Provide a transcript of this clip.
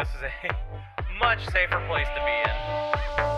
this is a much safer place to be in.